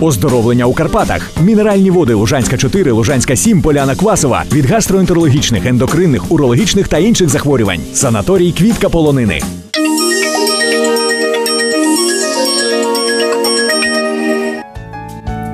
Оздоровлення у Карпатах. Мінеральні води Лужанська 4, Лужанська 7, Поляна Квасова від гастроентерологічних, ендокринних, урологічних та інших захворювань. Санаторій Квітка Полонини.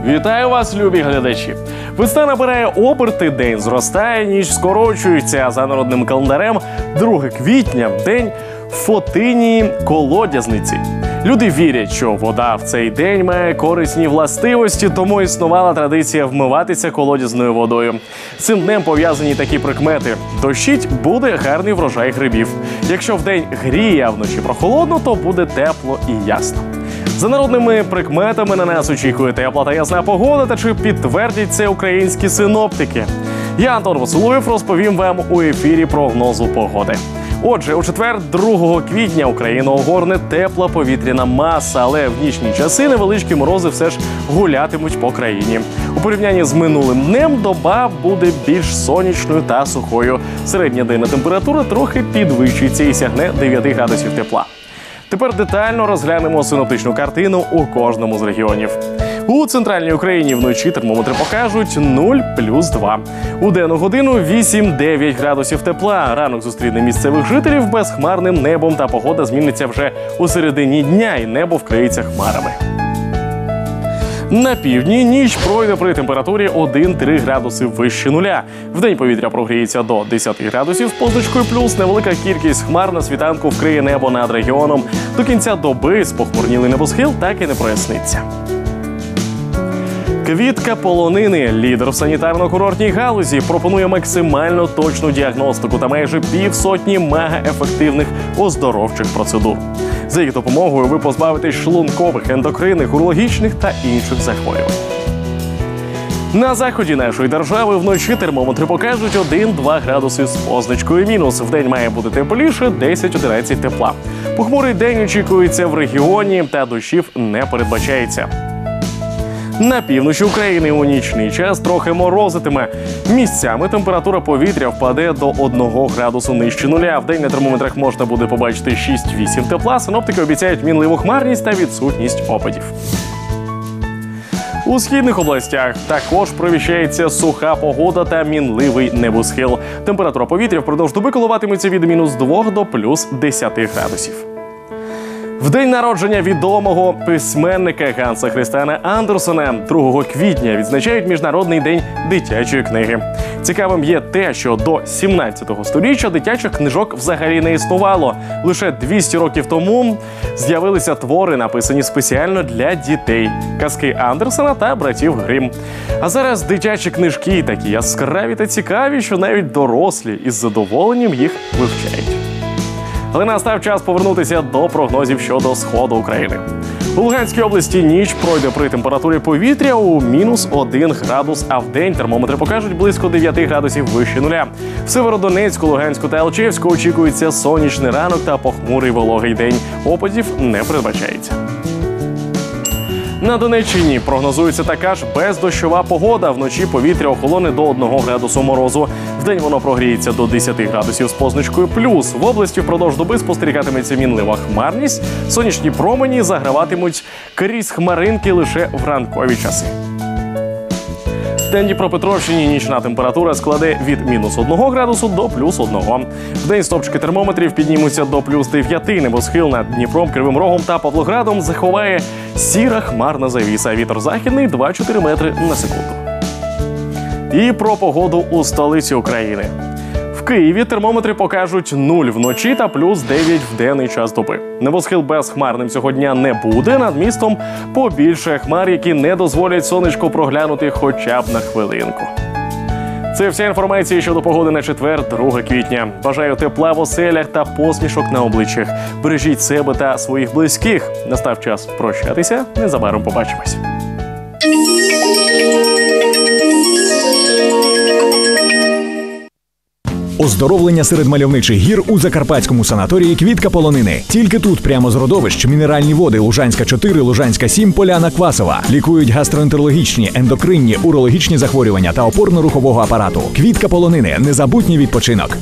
Вітаю вас, любі глядачі! Весна набирає оберти, день зростає, ніч скорочується. За народним календарем 2 квітня день Фотинії колодязниці. Люди вірять, що вода в цей день має корисні властивості, тому існувала традиція вмиватися колодязною водою. Цим днем пов'язані такі прикмети: дощить буде гарний врожай грибів. Якщо вдень гріє, а вночі прохолодно, то буде тепло і ясно. За народними прикметами на нас очікує тепла та ясна погода, та чи підтвердять це українські синоптики? Я Антон Василуєв розповім вам у ефірі прогнозу погоди. Отже, у четвер, 2 квітня, Україну огорне тепла повітряна маса, але в нічні часи невеличкі морози все ж гулятимуть по країні. У порівнянні з минулим днем доба буде більш сонячною та сухою. Середня денна температура трохи підвищується і сягне 9 градусів тепла. Тепер детально розглянемо синоптичну картину у кожному з регіонів. У центральній Україні вночі термометри покажуть 0 плюс 2. У денну годину 8-9 градусів тепла. Ранок зустріне місцевих жителів безхмарним небом, та погода зміниться вже у середині дня, і небо вкриється хмарами. На півдні ніч пройде при температурі 1-3 градуси вище нуля. Вдень повітря прогріється до 10 градусів з позначкою плюс. Невелика кількість хмар на світанку вкриє небо над регіоном. До кінця доби спохмурнілий небосхил так і не проясниться. Квітка полонини, лідер в санітарно-курортній галузі, пропонує максимально точну діагностику та майже півсотні мегаефективних оздоровчих процедур. За їх допомогою ви позбавитесь шлункових, ендокринних, урологічних та інших захворювань. На заході нашої держави вночі термометри покажуть 1-2 градуси з позначкою мінус. В день має бути тепліше 10-11 тепла. Похмурий день очікується в регіоні, та дощів не передбачається. На півночі України у нічний час трохи морозитиме. Місцями температура повітря впаде до 1 градусу нижче нуля. В день на термометрах можна буде побачити 6-8 тепла. Синоптики обіцяють мінливу хмарність та відсутність опадів. У східних областях також провіщається суха погода та мінливий небосхил. Температура повітря впродовж доби коливатиметься від мінус 2 до плюс 10 градусів. В день народження відомого письменника Ганса Христана Андерсона 2 квітня відзначають Міжнародний день дитячої книги. Цікавим є те, що до 17 століття дитячих книжок взагалі не існувало. Лише 200 років тому з'явилися твори, написані спеціально для дітей, казки Андерсона та братів Грим. А зараз дитячі книжки такі яскраві та цікаві, що навіть дорослі із задоволенням їх вивчають. Але настав час повернутися до прогнозів щодо сходу України. У Луганській області ніч пройде при температурі повітря у мінус 1 градус, а в день термометри покажуть близько 9 градусів вище нуля. В Северодонецьку, Луганську та Алчевську очікується сонячний ранок та похмурий вологий день. Опадів не передбачається. На Донеччині прогнозується така ж бездощова погода. Вночі повітря охолоне до 1 градусу морозу. Вдень воно прогріється до 10 градусів з позначкою плюс. В області впродовж доби спостерігатиметься мінлива хмарність. Сонячні промені заграватимуть крізь хмаринки лише в ранкові часи. В Дніпропетровщині нічна температура складе від мінус 1 градусу до плюс 1. В день стопчики термометрів піднімуться до плюс 9. Небосхил над Дніпром, Кривим Рогом та Павлоградом заховає сіра хмарна завіса. Вітер західний 2-4 метри на секунду. І про погоду у столиці України. Києві термометри покажуть 0 вночі та плюс 9 в денний час доби. Небосхил безхмарним цього дня не буде. Над містом побільше хмар, які не дозволять сонечку проглянути хоча б на хвилинку. Це вся інформація щодо погоди на четвер, 2 квітня. Бажаю тепла в оселях та посмішок на обличчях. Бережіть себе та своїх близьких. Настав час прощатися. Незабаром побачимось. Оздоровлення серед мальовничих гір у закарпатському санаторії Квітка Полонини. Тільки тут, прямо з родовищ, мінеральні води Лужанська 4, Лужанська 7, Поляна Квасова. Лікують гастроентерологічні, ендокринні, урологічні захворювання та опорно-рухового апарату. Квітка Полонини незабутній відпочинок.